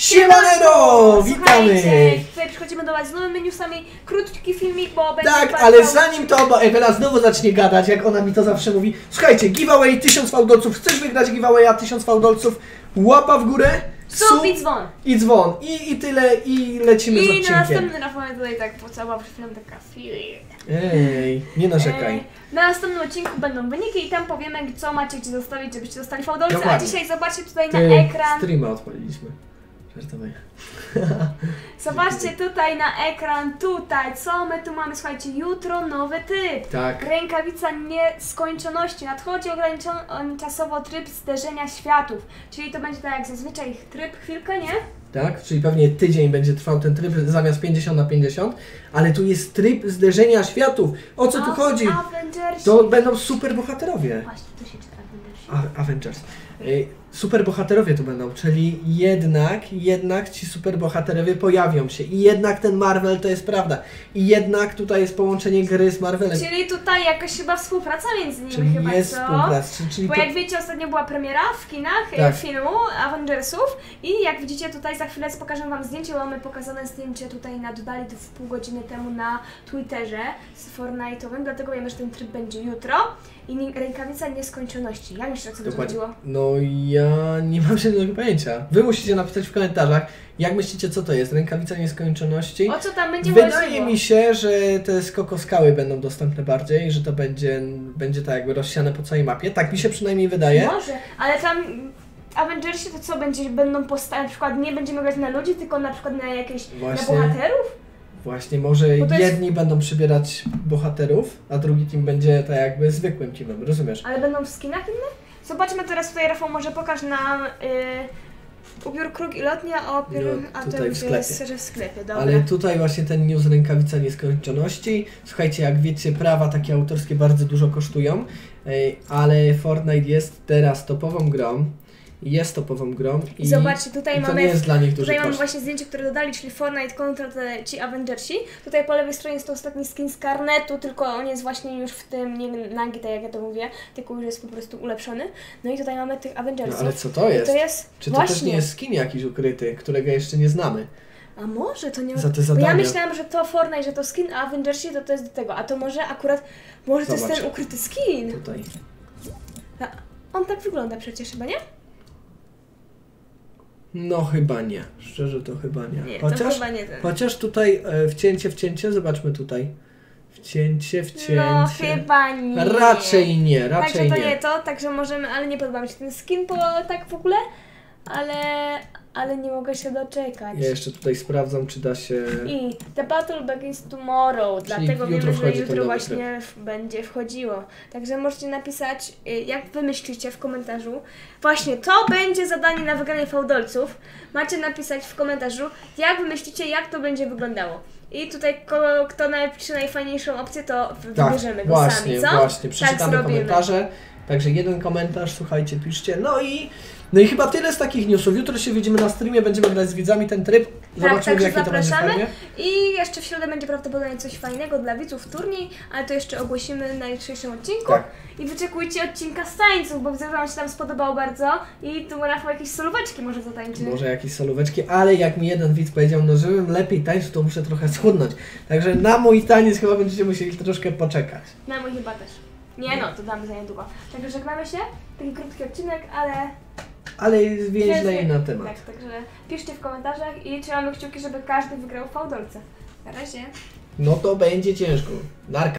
Siemanero! Witamy! Słuchajcie, tutaj przychodzimy do Was z nowymi newsami. Krótki filmik, bo będzie Tak, bardzo- ale zanim to, bo Ewela znowu zacznie gadać, jak ona mi to zawsze mówi. Słuchajcie, giveaway 1000 fałdolców. Chcesz wygrać giveawaya 1000 fałdolców? Łapa w górę, Sub i dzwon. i dzwon. I, I tyle, i lecimy z I na odcinkiem. następny Rafał mnie tutaj tak pocałował przed chwilą taka Filip. Ej, nie narzekaj. Na następnym odcinku będą wyniki i tam powiemy, co macie gdzie zostawić, żebyście dostali fałdolce. A Dokładnie. dzisiaj zobaczcie tutaj na Ty, ekran. streama odpaliliśmy. Żartuję. Zobaczcie tutaj na ekran, tutaj, co my tu mamy. Słuchajcie, jutro nowy typ. Tak. Rękawica nieskończoności. Nadchodzi ograniczony on czasowo tryb zderzenia światów. Czyli to będzie tak jak zazwyczaj tryb chwilkę, nie? Tak, czyli pewnie tydzień będzie trwał ten tryb zamiast 50 na 50, ale tu jest tryb zderzenia światów. O co tu chodzi? Avengersi. To będą super bohaterowie. Właśnie, to się czyta Avengersi. A- Avengers. Ej, Super bohaterowie tu będą, czyli jednak, jednak ci super bohaterowie pojawią się. I jednak ten Marvel to jest prawda. I jednak tutaj jest połączenie gry z Marvelem. Czyli tutaj jakaś chyba współpraca między nimi Czyli chyba, jest co? współpraca. Czyli, czyli Bo to, jak wiecie, ostatnio była premiera w kinach Tak. tak. filmu Avengersów i jak widzicie tutaj za chwilę pokażę Wam zdjęcie, mamy pokazane zdjęcie tutaj na dodali to w pół godziny temu na Twitterze z Fortnite'owym, dlatego wiemy, że ten tryb będzie jutro i rękawica nieskończoności. Jak myślisz, o co Dokładnie. chodziło? No ja nie mam żadnego pojęcia. Wy musicie napisać w komentarzach, jak myślicie co to jest, rękawica nieskończoności. O co tam będzie Wydaje chodziło? mi się, że te skokoskały będą dostępne bardziej, że to będzie, będzie tak jakby rozsiane po całej mapie. Tak mi się przynajmniej wydaje. Może, ale tam Avengersi to co będzie, będą postaci, na przykład nie będziemy grać na ludzi, tylko na przykład na jakieś, Właśnie. na bohaterów? Właśnie, może jest- jedni będą przybierać bohaterów, a drugi team będzie tak jakby zwykłym teamem, rozumiesz? Ale będą w skinach innych? Zobaczmy teraz tutaj, Rafał, może pokaż nam y, ubiór kruk i lotnia, a, opiór, No, a tutaj w sklepie. jest że w sklepie, dobra. Ale tutaj właśnie ten news rękawica nieskończoności. Słuchajcie, jak wiecie, prawa takie autorskie bardzo dużo kosztują, ej, ale Fortnite jest teraz topową grą. Jest topową grą i, I zobaczcie, tutaj i to mamy- nie jest dla nich duży Tutaj mamy właśnie zdjęcie, które dodali, czyli Fortnite kontra te, ci Avengersi. Tutaj po lewej stronie jest to ostatni skin z karnetu, tylko on jest właśnie już w tym, nie nagi, tak jak ja to mówię, tylko już jest po prostu ulepszony. No i tutaj mamy tych No Avengersów. ale co to I jest? to jest Czy to właśnie. też nie jest skin jakiś ukryty, którego jeszcze nie znamy? A może to nie Za te Bo ja zadania. myślałam, że to Fortnite, że to skin, a Avengersi to to jest do tego. A to może akurat, może to Zobacz. jest ten ukryty skin. Tutaj. A on tak wygląda przecież chyba, nie? No chyba nie. Szczerze to chyba nie. Nie, chociaż, chyba nie chociaż tutaj e, wcięcie, wcięcie, zobaczmy tutaj. Wcięcie, wcięcie. No chyba nie. Raczej nie, raczej Także to nie to, także możemy, ale nie podoba mi się ten skin po, tak w ogóle, ale, ale nie mogę się doczekać. Ja jeszcze tutaj sprawdzam, czy da się. I The Battle Begins Tomorrow, dlatego jutro wiemy, że jutro właśnie będzie wchodziło. Także możecie napisać, y, jak wy myślicie w komentarzu. Właśnie to będzie zadanie na wygranie fałdolców. Macie napisać w komentarzu, jak wy myślicie, jak to będzie wyglądało. I tutaj kto napisze najfajniejszą opcję, to Tak, wybierzemy go właśnie, sami, co? właśnie. Przeczytamy tak zrobimy. komentarze. Także jeden komentarz, słuchajcie, piszcie. No i, no i chyba tyle z takich newsów. Jutro się widzimy na streamie, będziemy grać z widzami ten tryb. Zobaczymy, Tak, także jakie to będzie zapraszamy. fajnie. I jeszcze w środę będzie prawdopodobnie coś fajnego dla widzów turniej, ale to jeszcze ogłosimy na jutrzejszym odcinku. Tak. I wyczekujcie odcinka z tańców, bo widzę, że Wam się tam spodobało bardzo. I tu Rafał jakieś solóweczki może zatańczy. Może jakieś solóweczki, ale jak mi jeden widz powiedział, no żebym lepiej tańczył, to muszę trochę schudnąć. Także na mój taniec chyba będziecie musieli troszkę poczekać. Na mój chyba też. Nie no, to damy za niedługo. Także żegnamy się. Taki krótki odcinek, ale... Ale jest więźle i na temat. Tak, także piszcie w komentarzach i trzymamy kciuki, żeby każdy wygrał w fałdolce. Na razie. No to będzie ciężko. Narka.